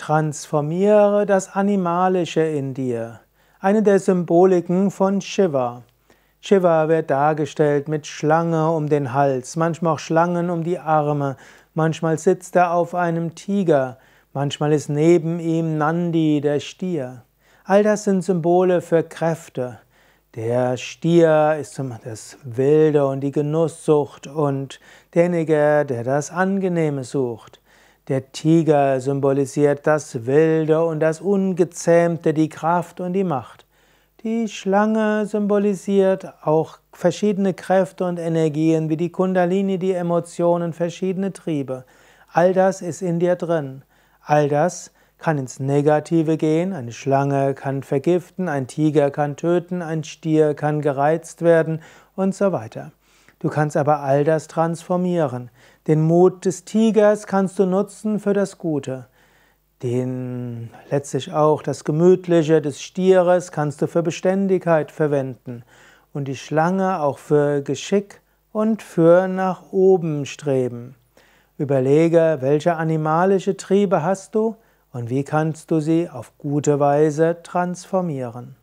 Transformiere das Animalische in dir. Eine der Symboliken von Shiva. Shiva wird dargestellt mit Schlange um den Hals, manchmal auch Schlangen um die Arme, manchmal sitzt er auf einem Tiger, manchmal ist neben ihm Nandi, der Stier. All das sind Symbole für Kräfte. Der Stier ist das Wilde und die Genusssucht und derjenige, der das Angenehme sucht. Der Tiger symbolisiert das Wilde und das Ungezähmte, die Kraft und die Macht. Die Schlange symbolisiert auch verschiedene Kräfte und Energien wie die Kundalini, die Emotionen, verschiedene Triebe. All das ist in dir drin. All das kann ins Negative gehen. Eine Schlange kann vergiften, ein Tiger kann töten, ein Stier kann gereizt werden und so weiter. Du kannst aber all das transformieren. Den Mut des Tigers kannst du nutzen für das Gute. Den letztlich auch das Gemütliche des Stieres kannst du für Beständigkeit verwenden und die Schlange auch für Geschick und für nach oben streben. Überlege, welche animalische Triebe hast du und wie kannst du sie auf gute Weise transformieren.